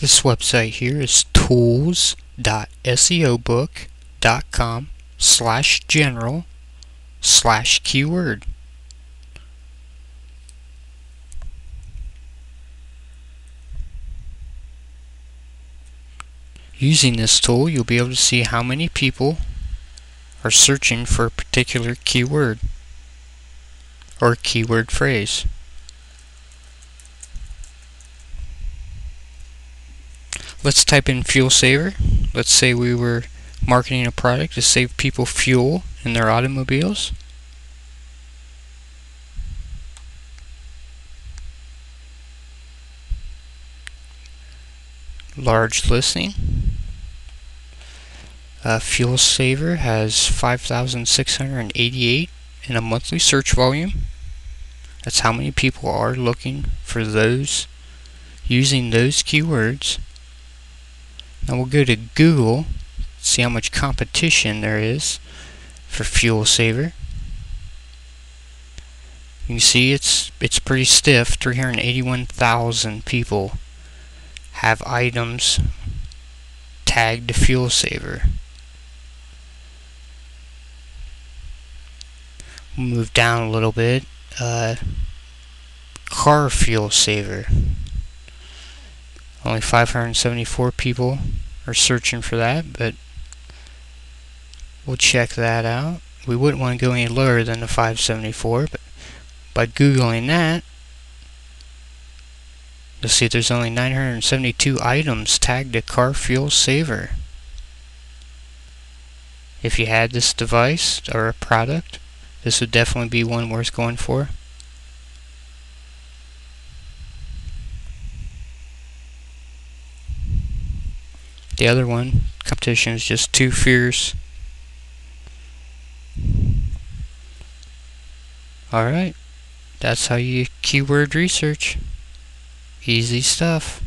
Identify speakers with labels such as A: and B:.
A: This website here is tools.seobook.com slash general slash keyword. Using this tool, you'll be able to see how many people are searching for a particular keyword or keyword phrase. Let's type in fuel saver. Let's say we were marketing a product to save people fuel in their automobiles. Large listing. Uh, Fuel Saver has 5,688 in a monthly search volume. That's how many people are looking for those, using those keywords. Now we'll go to Google, see how much competition there is for Fuel Saver. You see it's it's pretty stiff. 381,000 people have items tagged to Fuel Saver. Move down a little bit. Uh, car Fuel Saver. Only 574 people are searching for that, but we'll check that out. We wouldn't want to go any lower than the 574, but by Googling that, you'll see there's only 972 items tagged to car fuel saver. If you had this device or a product, this would definitely be one worth going for. The other one, competition, is just too fierce. Alright, that's how you keyword research. Easy stuff.